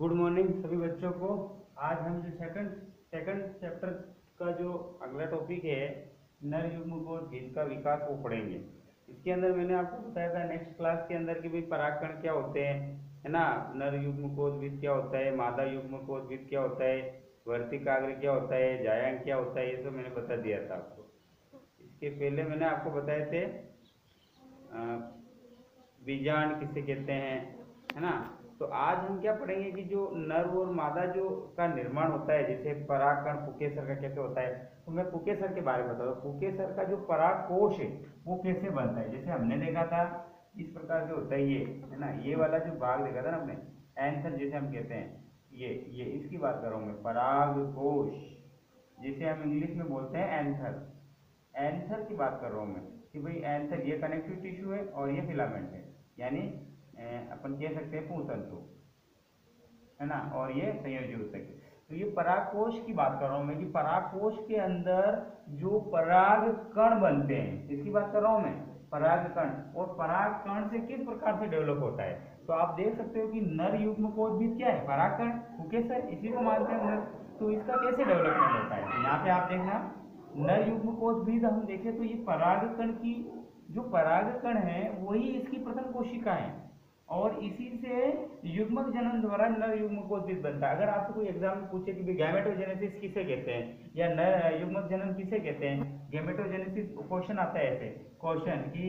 Good morning सभी बच्चों को। आज हम जो सेकंड सेकंड चैप्टर का जो अगला टॉपिक है, नर युग्म को जीत का विकास, वो पढ़ेंगे। इसके अंदर मैंने आपको बताया था नेक्स्ट क्लास के अंदर के भी परागकण क्या होते हैं, है ना? नर युग्म कोषविद क्या होता है, मादा युग्म कोषविद क्या होता है वर्तिकाग्र क्या होता है, जायांग क्या होता है, ये सब मैंने बता दिया था आपको। इसके पहले मैंने आपको बताए थे बीजांड किसे कहते हैं, है ना? तो आज हम क्या पढ़ेंगे कि जो नर और मादा जो का निर्माण होता है, जैसे परागकण पुकेसर का कैसे होता है तो मैं पुकेसर के बारे में बता दूँ पुकेसर का जो पराग कोश है, वो कैसे बनता है? जैसे हमने देखा था, इस प्रकार से होता है ये, है ना? ये वाला जो भाग देखा था ना हमने, एंथर जैसे हम कहते हैं, ये ये, इसकी बात कर मैं पराग कोश जिसे हम इंग्लिश में बोलते हैं एंथर। एंथर की बात कर रहा हूँ मैं, कि भाई एंथर, ये कनेक्टिव टिश्यू है और ये फिलामेंट है, यानी अपन कह सकते हैं पूतंतु, है ना? और ये संयोजी ऊतक तो ये परागकोश की बात कर रहा हूँ मैं कि परागकोश के अंदर जो पराग कण बनते हैं इसकी बात कर रहा हूँ मैं? पराग कण। और पराग कण से किस प्रकार से डेवलप होता है? तो आप देख सकते हो कि नर युग्म कोश भी क्या है? पराग कण। ओके सर इसी को मानते हैं नर। तो इसका कैसे डेवलपमेंट होता है? यहाँ पे आप देखना, नर युग्म कोश भी हम देखें तो ये पराग कण की, जो पराग कण है, वही इसकी प्रथम कोशिका है। और इसी से युग्मक जनन द्वारा नर युग्म कोशित बनता है। अगर आपसे कोई एग्ज़ाम में पूछे कि गैमेटोजेनेसिस किसे कहते हैं, या नर युग्मक जनन किसे कहते हैं गैमेटोजेनेसिस क्वेश्चन आता है ऐसे क्वेश्चन कि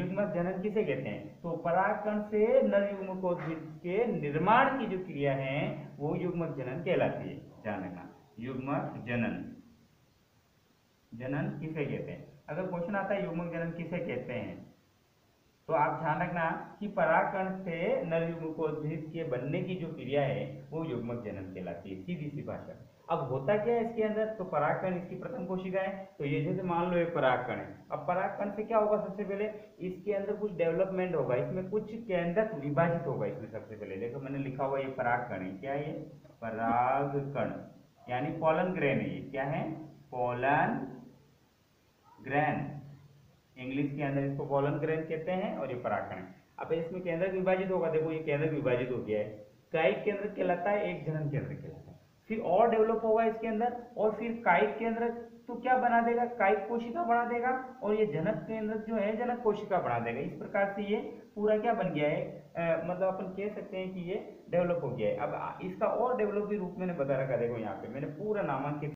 युग्मक जनन किसे कहते हैं? तो परागकण से नर युग्म कोशित के निर्माण की जो क्रिया है, वो युग्मक जनन कहलाती है ध्यान रखना युग्मक जनन। जनन किसे कहते हैं? अगर क्वेश्चन आता है, युग्मक जनन किसे कहते हैं? तो आप ध्यान रखना कि परागकण से नर युग्मकोद्भिद के बनने की जो क्रिया है, वो युग्मक जनन कहलाती है, सीधी सी भाषा। अब होता क्या है इसके अंदर? तो परागकण इसकी प्रथम कोशिका है तो ये जैसे मान लो एक परागकण है। अब परागकण से क्या होगा सबसे पहले? इसके अंदर कुछ डेवलपमेंट होगा, इसमें कुछ केंद्रक विभाजित होगा इसमें सबसे पहले। देखो, मैंने लिखा हुआ ये परागकण है, क्या है परागकण, यानी पोलन ग्रहण है ये। क्या है? पोलन ग्रैन इंग्लिश के अंदर इसको कॉलन ग्रेन कहते हैं और ये पराकण है। अब इसमें केंद्र विभाजित होगा देखो ये केंद्र विभाजित हो गया है। कायिक केंद्र कहलाता है एक जनन केंद्र कहलाता है। फिर और डेवलप होगा इसके अंदर और फिर कायिक केंद्र तो क्या बना देगा? कायिक कोशिका बना देगा और ये जनक केंद्र जो है जनक कोशिका बना देगा। इस प्रकार से ये पूरा क्या बन गया है? आ, मतलब अपन कह सकते हैं कि ये डेवलप हो गया है। अब इसका और डेवलप भी रूप मैंने बता रखा देखो यहाँ पे। मैंने पूरा नामांकित